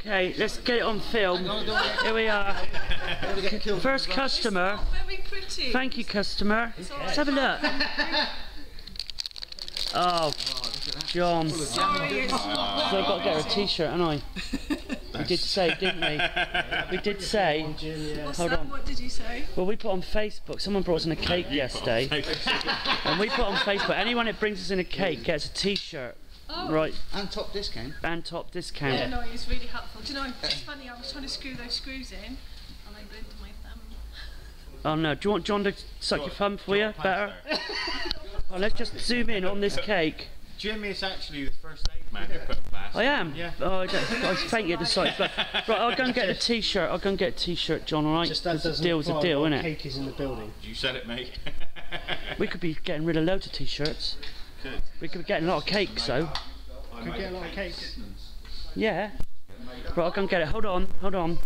Okay, let's get it on film. Here we are. First customer. Very pretty. Thank you, customer. Let's have a look. Oh, John. So Sorry, it's I've got to get her a t-shirt, haven't I? We did say, didn't we? We did say. Hold on. What did you say? Well, we put on Facebook. Someone brought us in a cake yesterday, and we put on Facebook. Anyone that brings us in a cake gets a t-shirt, Oh, right, And top discount. and top discount. Yeah, no, it's really helpful. Do you know, it's funny, I was trying to screw those screws in and I burned my thumb. Oh no, do you want John to suck your thumb for you? Better? Oh, let's just zoom in on this cake. Jimmy is actually the first aid man who put a. I am? Yeah. Oh, I, don't, I was fainting at the sight. But, right, I'll go and get a t-shirt. I'll go and get a t-shirt, John, alright? Just that Because the doesn't deal's a deal, while isn't it? Cake is in the building. You said it, mate. We could be getting rid of loads of t-shirts. Good. We could be getting a lot of cakes, though. Could get a lot of cakes. Yeah. Right, I'll go and get it. Hold on, hold on.